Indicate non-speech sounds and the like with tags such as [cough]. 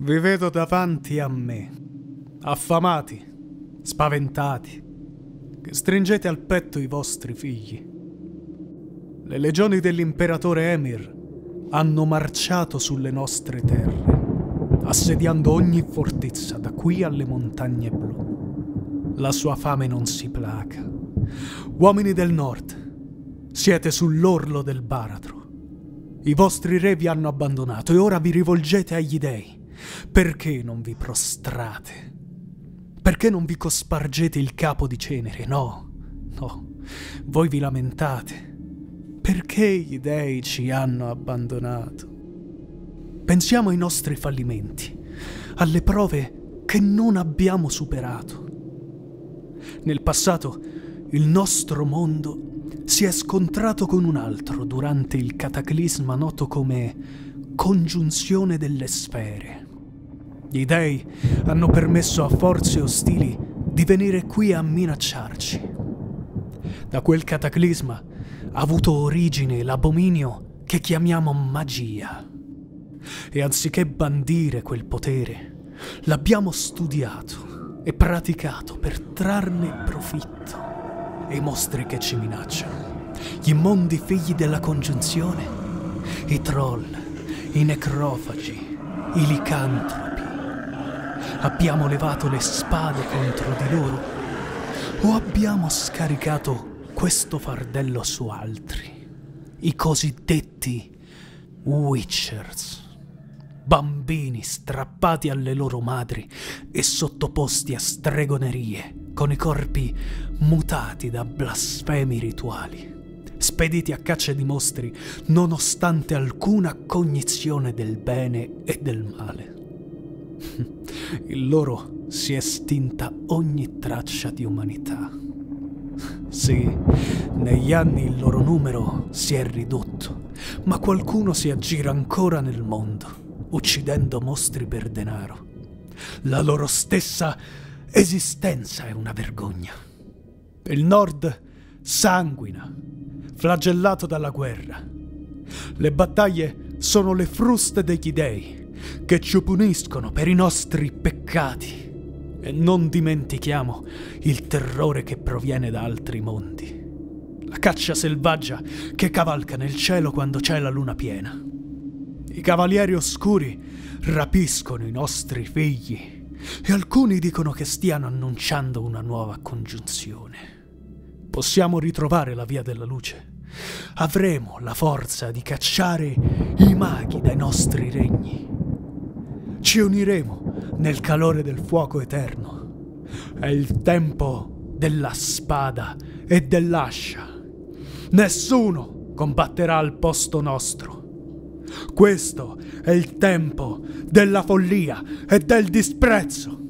Vi vedo davanti a me, affamati, spaventati, che stringete al petto i vostri figli. Le legioni dell'imperatore Emir hanno marciato sulle nostre terre, assediando ogni fortezza da qui alle montagne blu. La sua fame non si placa. Uomini del nord, siete sull'orlo del baratro. I vostri re vi hanno abbandonato e ora vi rivolgete agli dei. Perché non vi prostrate? Perché non vi cospargete il capo di cenere? No, no, voi vi lamentate. Perché gli dei ci hanno abbandonato? Pensiamo ai nostri fallimenti, alle prove che non abbiamo superato. Nel passato il nostro mondo si è scontrato con un altro durante il cataclisma noto come congiunzione delle sfere. Gli dei hanno permesso a forze ostili di venire qui a minacciarci. Da quel cataclisma ha avuto origine l'abominio che chiamiamo magia. E anziché bandire quel potere, l'abbiamo studiato e praticato per trarne profitto. E i mostri che ci minacciano, gli immondi figli della congiunzione, i troll, i necrofagi, i licantropi, Abbiamo levato le spade contro di loro o abbiamo scaricato questo fardello su altri? I cosiddetti Witchers. Bambini strappati alle loro madri e sottoposti a stregonerie, con i corpi mutati da blasfemi rituali spediti a caccia di mostri nonostante alcuna cognizione del bene e del male. [laughs] In loro si è estinta ogni traccia di umanità. Sì, negli anni il loro numero si è ridotto, ma qualcuno si aggira ancora nel mondo, uccidendo mostri per denaro. La loro stessa esistenza è una vergogna. Il nord sanguina, flagellato dalla guerra. Le battaglie sono le fruste degli dei che ci puniscono per i nostri peccati. E non dimentichiamo il terrore che proviene da altri mondi. La caccia selvaggia che cavalca nel cielo quando c'è la luna piena. I cavalieri oscuri rapiscono i nostri figli e alcuni dicono che stiano annunciando una nuova congiunzione. Possiamo ritrovare la via della luce. Avremo la forza di cacciare i maghi dai nostri regni ci uniremo nel calore del fuoco eterno. È il tempo della spada e dell'ascia. Nessuno combatterà al posto nostro. Questo è il tempo della follia e del disprezzo.